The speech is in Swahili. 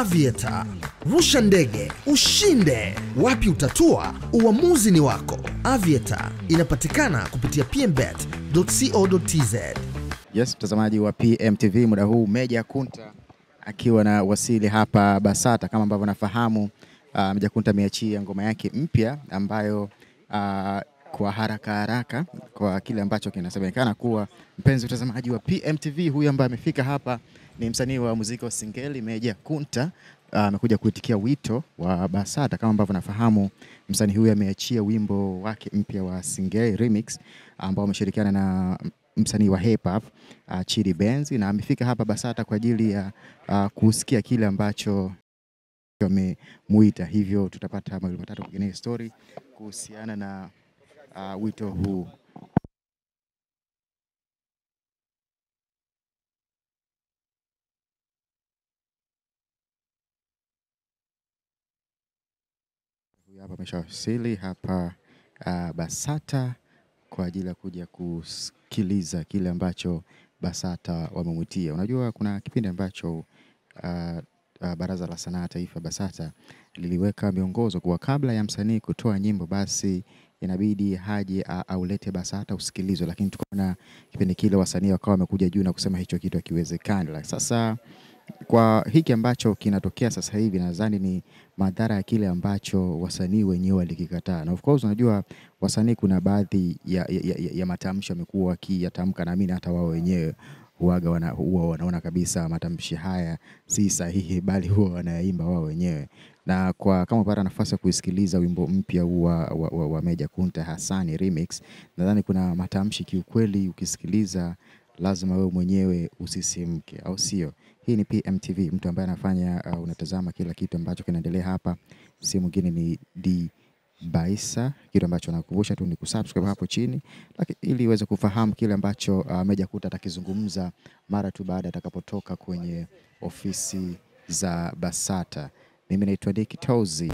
Aviator. Rusha ndege, ushinde. Wapi utatua? Uamuzi ni wako. Aviator inapatikana kupitia pmbet.co.tz. Yes, mtazamaji wa PMTV, muda huu Meja Kunta akiwa na wasili hapa Basata. Kama ambavyo nafahamu, uh, Meja Kunta ameachia ngoma yake mpya ambayo uh, kwa haraka haraka, kwa kile ambacho kinasemekana kuwa, mpenzi mtazamaji wa PMTV, huyu ambaye amefika hapa ni msanii wa muziki wa singeli Meja Kunta amekuja kuitikia wito wa Basata. Kama ambavyo nafahamu, msanii huyu ameachia wimbo wake mpya wa singeli remix ambao ameshirikiana na msanii wa hip hop uh, Chidi Benz na amefika hapa Basata kwa ajili ya uh, kusikia kile ambacho wamemuita. Hivyo tutapata mawili matatu kwenye story kuhusiana na uh, wito huu. Huyu hapa ameshawasili hapa uh, Basata kwa ajili ya kuja kusikiliza kile ambacho Basata wamemwitia. Unajua, kuna kipindi ambacho uh, uh, Baraza la Sanaa Taifa Basata liliweka miongozo kuwa kabla ya msanii kutoa nyimbo basi inabidi haje aulete Basata usikilizwe, lakini tukaona kipindi kile wasanii wakawa wamekuja juu na kusema hicho kitu hakiwezekani. Sasa kwa hiki ambacho kinatokea sasa hivi nadhani ni madhara ya kile ambacho wasanii wenyewe walikikataa, na of course unajua wasanii kuna baadhi ya, ya, ya, ya matamshi wamekuwa wakiyatamka, naamini hata wao wenyewe huaga wana, huwa wanaona kabisa matamshi haya si sahihi, bali huwa wanayaimba wao wenyewe. Na kwa kama upata nafasi ya kusikiliza wimbo mpya wa, wa, wa, wa Meja Kunta Hasani remix, nadhani kuna matamshi kiukweli, ukisikiliza lazima wewe mwenyewe usisimke, au sio? Hii ni PMTV, mtu ambaye anafanya uh, unatazama kila kitu ambacho kinaendelea hapa, si mwingine ni D Baisa. Kitu ambacho nakukumbusha tu ni kusubscribe hapo chini, lakini ili uweze kufahamu kile ambacho uh, Meja Kuta atakizungumza mara tu baada atakapotoka kwenye ofisi za Basata. Mimi naitwa Dick Tozi.